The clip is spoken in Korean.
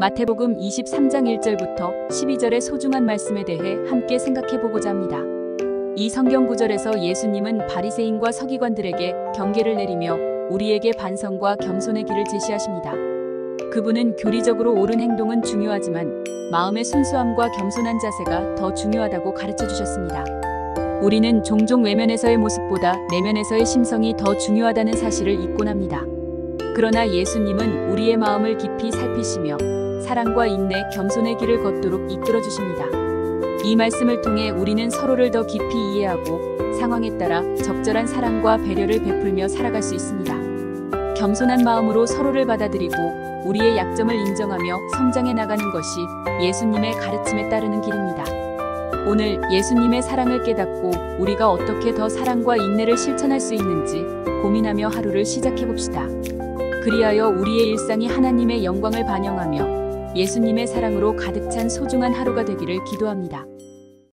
마태복음 23장 1절부터 12절의 소중한 말씀에 대해 함께 생각해 보고자 합니다. 이 성경 구절에서 예수님은 바리새인과 서기관들에게 경계를 내리며 우리에게 반성과 겸손의 길을 제시하십니다. 그분은 교리적으로 옳은 행동은 중요하지만 마음의 순수함과 겸손한 자세가 더 중요하다고 가르쳐 주셨습니다. 우리는 종종 외면에서의 모습보다 내면에서의 심성이 더 중요하다는 사실을 잊곤 합니다. 그러나 예수님은 우리의 마음을 깊이 살피시며 사랑과 인내, 겸손의 길을 걷도록 이끌어 주십니다. 이 말씀을 통해 우리는 서로를 더 깊이 이해하고 상황에 따라 적절한 사랑과 배려를 베풀며 살아갈 수 있습니다. 겸손한 마음으로 서로를 받아들이고 우리의 약점을 인정하며 성장해 나가는 것이 예수님의 가르침에 따르는 길입니다. 오늘 예수님의 사랑을 깨닫고 우리가 어떻게 더 사랑과 인내를 실천할 수 있는지 고민하며 하루를 시작해 봅시다. 그리하여 우리의 일상이 하나님의 영광을 반영하며 예수님의 사랑으로 가득 찬 소중한 하루가 되기를 기도합니다.